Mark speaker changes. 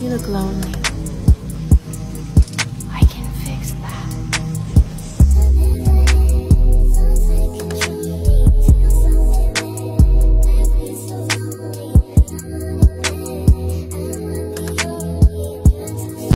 Speaker 1: You look lonely.